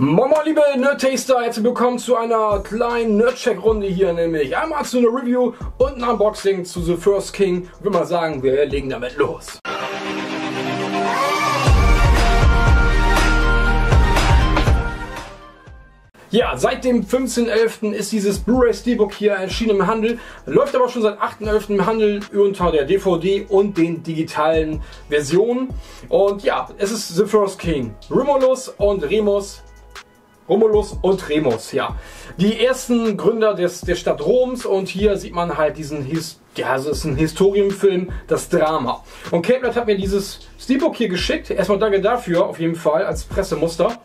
Moin Moin liebe Nerd-Taster, herzlich willkommen zu einer kleinen Nerd-Check-Runde hier, nämlich einmal zu einer Review und ein Unboxing zu The First King. Ich würde mal sagen, wir legen damit los. Ja, seit dem 15.11. ist dieses Blu-ray Steelbook hier erschienen im Handel, läuft aber schon seit 8.11. im Handel unter der DVD und den digitalen Versionen. Und ja, es ist The First King. Romulus und Remus Romulus und Remus, ja. Die ersten Gründer des, der Stadt Roms und hier sieht man halt diesen, His ja, es ist ein Historienfilm, das Drama. Und Caplet hat mir dieses Steelbook hier geschickt. Erstmal danke dafür, auf jeden Fall, als Pressemuster.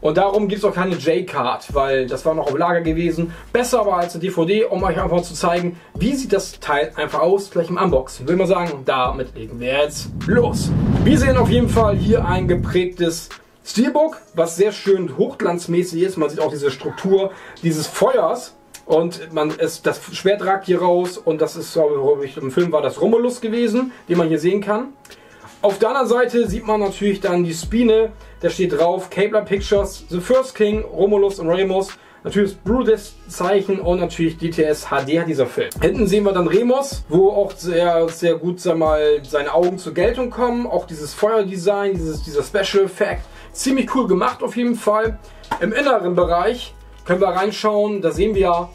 Und darum gibt es auch keine J-Card, weil das war noch auf Lager gewesen. Besser aber als eine DVD, um euch einfach zu zeigen, wie sieht das Teil einfach aus, gleich im Unboxing. Will mal sagen, damit legen wir jetzt los. Wir sehen auf jeden Fall hier ein geprägtes Steelbook, was sehr schön hochglanzmäßig ist. Man sieht auch diese Struktur dieses Feuers. Und man ist, das Schwert ragt hier raus und das ist, glaube ich, im Film war das Romulus gewesen, den man hier sehen kann. Auf der anderen Seite sieht man natürlich dann die Spine, da steht drauf Cabler Pictures, The First King, Romulus und Remus. Natürlich das Brudes-Zeichen und natürlich DTS HD hat dieser Film. Hinten sehen wir dann Remus, wo auch sehr, sehr gut sag mal, seine Augen zur Geltung kommen. Auch dieses Feuerdesign, dieses, dieser Special Effect. Ziemlich cool gemacht auf jeden Fall. Im inneren Bereich können wir reinschauen. Da sehen wir,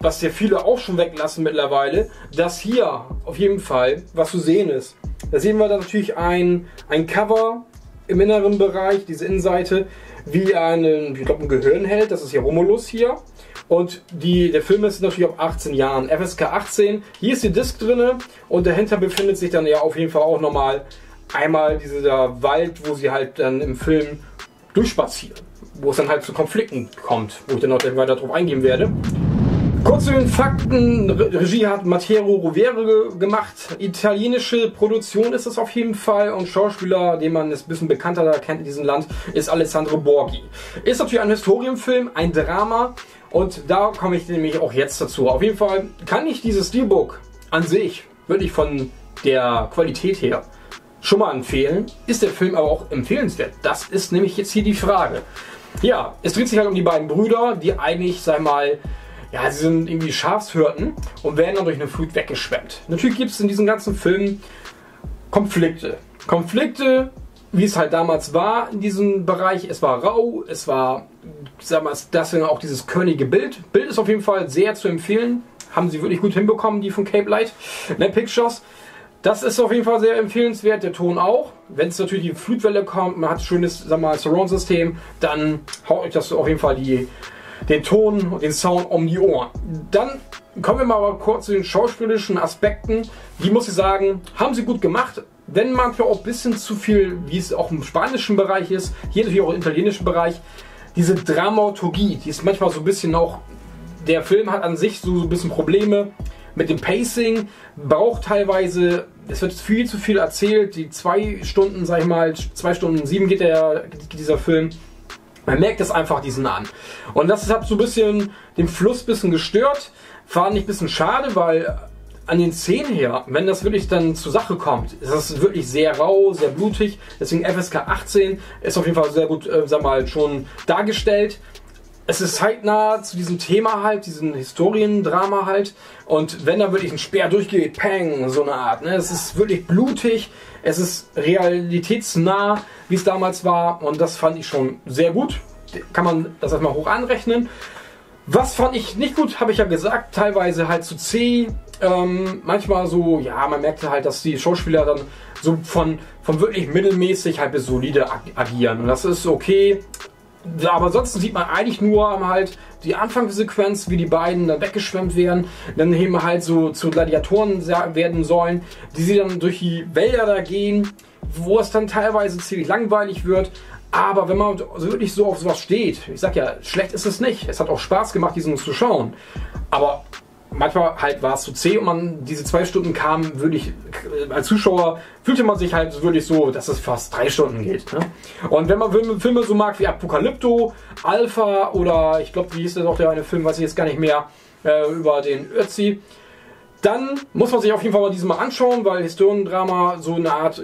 was ja viele auch schon weglassen mittlerweile, dass hier auf jeden Fall was zu sehen ist. Da sehen wir dann natürlich ein, ein Cover im inneren Bereich, diese Innenseite, wie einen, ich glaube, ein Gehirn hält. Das ist ja Romulus hier. Und die, der Film ist natürlich auf 18 Jahren. FSK 18. Hier ist die Disc drin und dahinter befindet sich dann ja auf jeden Fall auch nochmal einmal dieser Wald, wo sie halt dann im Film durchspazieren, wo es dann halt zu Konflikten kommt, wo ich dann noch weiter drauf eingehen werde. Kurz zu den Fakten. Regie hat Matteo Rovere gemacht. Italienische Produktion ist es auf jeden Fall. Und Schauspieler, den man ein bisschen bekannter kennt in diesem Land, ist Alessandro Borghi. Ist natürlich ein Historienfilm, ein Drama. Und da komme ich nämlich auch jetzt dazu. Auf jeden Fall kann ich dieses Steelbook an sich wirklich von der Qualität her schon mal empfehlen. Ist der Film aber auch empfehlenswert? Das ist nämlich jetzt hier die Frage. Ja, es dreht sich halt um die beiden Brüder, die eigentlich, sag mal, ja, sie sind irgendwie Schafshirten und werden dann durch eine Flut weggeschwemmt. Natürlich gibt es in diesem ganzen Film Konflikte. Konflikte, wie es halt damals war in diesem Bereich. Es war rau, es war, sag mal, das ist auch dieses körnige Bild. Bild ist auf jeden Fall sehr zu empfehlen. Haben sie wirklich gut hinbekommen, die von Cape Light ne, Pictures. Das ist auf jeden Fall sehr empfehlenswert, der Ton auch. Wenn es natürlich die Flutwelle kommt, man hat ein schönes Surround-System, dann haut euch das auf jeden Fall die, den Ton und den Sound um die Ohren. Dann kommen wir mal kurz zu den schauspielerischen Aspekten. Die muss ich sagen, haben sie gut gemacht. Wenn manchmal auch ein bisschen zu viel, wie es auch im spanischen Bereich ist, hier natürlich auch im italienischen Bereich, diese Dramaturgie, die ist manchmal so ein bisschen auch, der Film hat an sich so ein bisschen Probleme mit dem Pacing, braucht teilweise, es wird viel zu viel erzählt, die zwei Stunden, sag ich mal, zwei Stunden sieben geht der, dieser Film. Man merkt es einfach diesen an. Und das hat so ein bisschen den Fluss ein bisschen gestört. Fand ich ein bisschen schade, weil an den Szenen her, wenn das wirklich dann zur Sache kommt, ist das wirklich sehr rau, sehr blutig. Deswegen FSK 18 ist auf jeden Fall sehr gut, äh, sag mal, schon dargestellt es ist zeitnah zu diesem Thema halt, diesem Historiendrama halt. Und wenn da wirklich ein Speer durchgeht, peng, so eine Art. Ne? Es ist wirklich blutig, es ist realitätsnah, wie es damals war. Und das fand ich schon sehr gut. Kann man das erstmal hoch anrechnen. Was fand ich nicht gut, habe ich ja gesagt, teilweise halt zu C. Ähm, manchmal so, ja, man merkte halt, dass die Schauspieler dann so von, von wirklich mittelmäßig halt bis solide agieren. Und das ist okay, aber ansonsten sieht man eigentlich nur halt die Anfangssequenz, wie die beiden dann weggeschwemmt werden, dann eben halt so zu Gladiatoren werden sollen, die sie dann durch die Wälder da gehen, wo es dann teilweise ziemlich langweilig wird. Aber wenn man wirklich so auf sowas steht, ich sag ja, schlecht ist es nicht. Es hat auch Spaß gemacht, diesen zu schauen. Aber manchmal halt war es zu zäh und man diese zwei Stunden kam, wirklich als Zuschauer fühlte man sich halt wirklich so, dass es fast drei Stunden geht. Ne? Und wenn man Filme so mag wie Apokalypto, Alpha oder ich glaube, wie hieß das auch der eine Film, weiß ich jetzt gar nicht mehr, äh, über den Ötzi, dann muss man sich auf jeden Fall mal diesen mal anschauen, weil Historiendrama so eine Art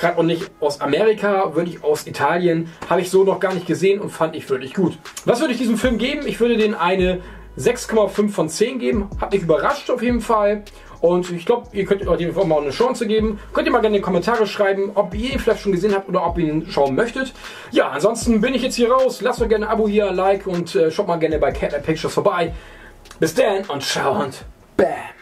gerade auch nicht aus Amerika, wirklich aus Italien, habe ich so noch gar nicht gesehen und fand ich wirklich gut. Was würde ich diesem Film geben? Ich würde den eine 6,5 von 10 geben. Hat mich überrascht auf jeden Fall. Und ich glaube, ihr könnt dem Film auch eine Chance geben. Könnt ihr mal gerne in die Kommentare schreiben, ob ihr ihn vielleicht schon gesehen habt oder ob ihr ihn schauen möchtet. Ja, ansonsten bin ich jetzt hier raus. Lasst mir gerne ein Abo hier, ein Like und äh, schaut mal gerne bei Cat Pictures vorbei. Bis dann und ciao und bam.